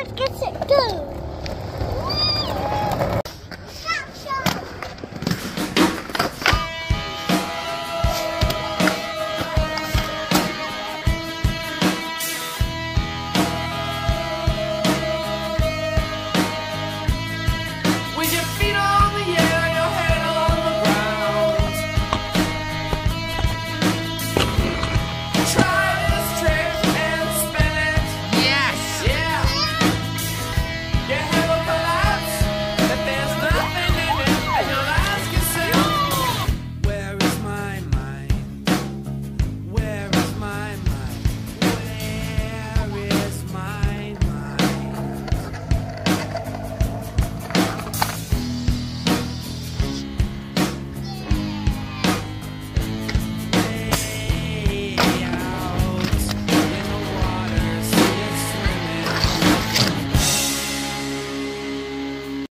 let's get it food.